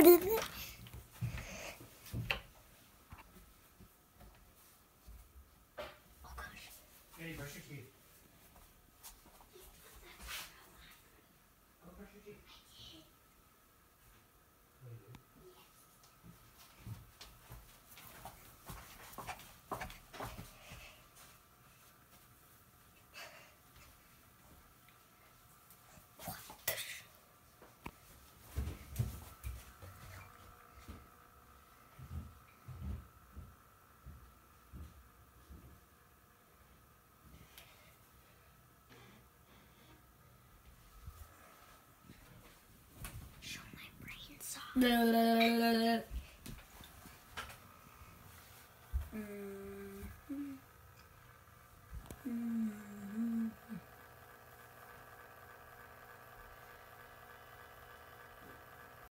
started it. Oh gosh. Hey, brush your teeth. Mm. Mm.